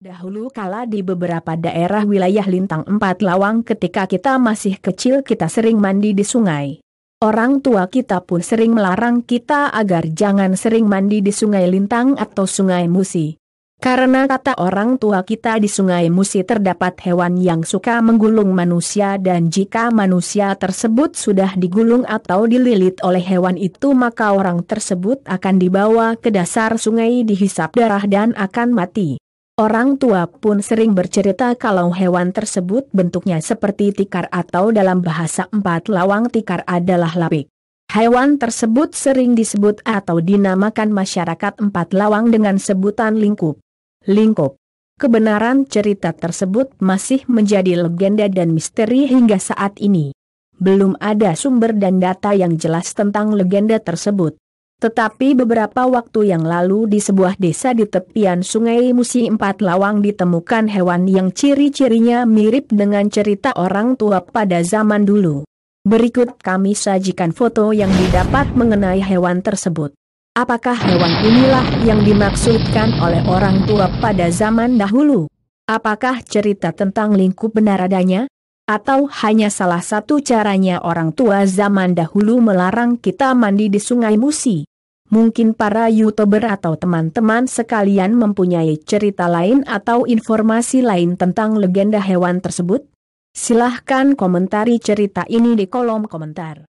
Dahulu kala di beberapa daerah wilayah Lintang Empat Lawang ketika kita masih kecil kita sering mandi di sungai. Orang tua kita pun sering melarang kita agar jangan sering mandi di sungai Lintang atau sungai Musi. Karena kata orang tua kita di sungai Musi terdapat hewan yang suka menggulung manusia dan jika manusia tersebut sudah digulung atau dililit oleh hewan itu maka orang tersebut akan dibawa ke dasar sungai dihisap darah dan akan mati. Orang tua pun sering bercerita kalau hewan tersebut bentuknya seperti tikar atau dalam bahasa empat lawang tikar adalah lapik. Hewan tersebut sering disebut atau dinamakan masyarakat empat lawang dengan sebutan lingkup lingkup. Kebenaran cerita tersebut masih menjadi legenda dan misteri hingga saat ini. Belum ada sumber dan data yang jelas tentang legenda tersebut. Tetapi beberapa waktu yang lalu di sebuah desa di tepian sungai Musi Empat Lawang ditemukan hewan yang ciri-cirinya mirip dengan cerita orang tua pada zaman dulu. Berikut kami sajikan foto yang didapat mengenai hewan tersebut. Apakah hewan inilah yang dimaksudkan oleh orang tua pada zaman dahulu? Apakah cerita tentang lingkup benar adanya? Atau hanya salah satu caranya orang tua zaman dahulu melarang kita mandi di sungai Musi? Mungkin para youtuber atau teman-teman sekalian mempunyai cerita lain atau informasi lain tentang legenda hewan tersebut? Silahkan komentari cerita ini di kolom komentar.